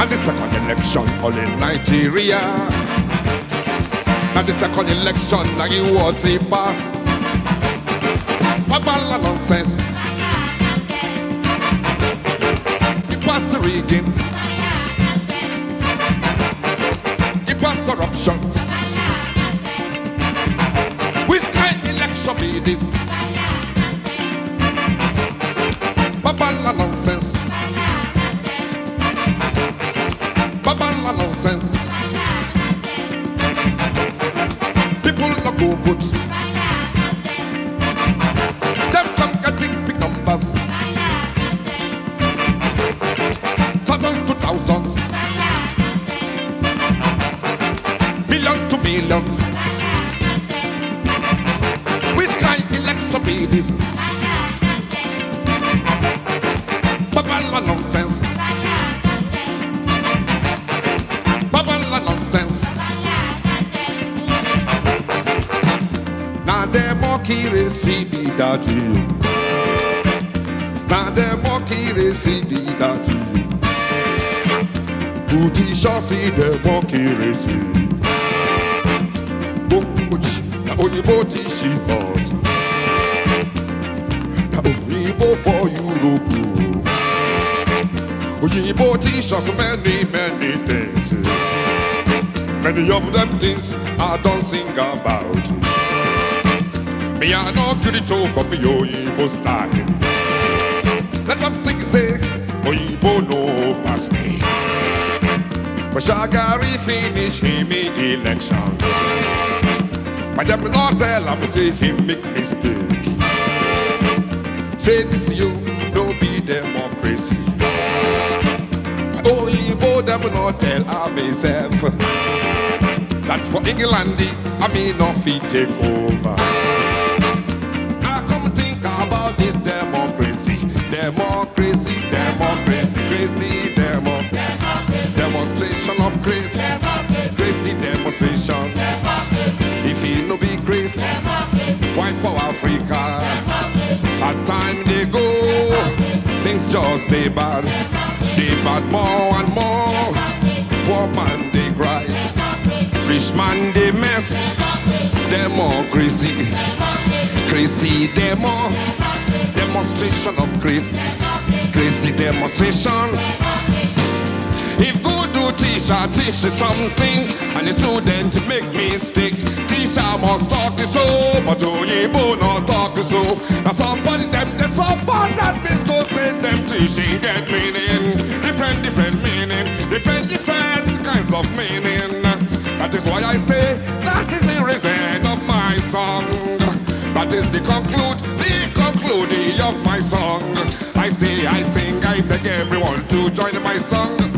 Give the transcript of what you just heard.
And the second election all in Nigeria. And the second election like it was a pass. Babala nonsense. He passed the rigging. Babala nonsense. People no go vote. Them come get big big numbers. Thousands to thousands. Millions to millions. Which kind election be this? Dirty. Booty shall see the monkey they see. Bumbuchi, na oyibo ti she hot. Na oyibo for Europe. Oyibo teach us many, many things. Many of them things I don't sing about. Me I no crito copy Oyibo style. Let us think say Oyibo no pass me. But Shagari finish him in elections. Them not tell him say he make mistake. Say this you no be democracy. Oyibo them not tell I myself. That for England I mean not fit take over. Democracy, democracy, crazy demo, demonstration of grace, crazy demonstration. If you no be grace, why for Africa? As time they go, things just they bad, they bad more and more. Poor man they cry, rich man they mess, democracy. Crazy demo, demonstration of grace. Crazy demonstration. If good do teacher teach you something, and the student make mistake, teacher must talk this so, but do Oyibo not talk this so. Now somebody them they that this to say them teaching get meaning, different different meaning, different different kinds of meaning. That is why I say that is the reason of my song. The conclude, the concluding of my song. I say, I sing, I beg everyone to join in my song.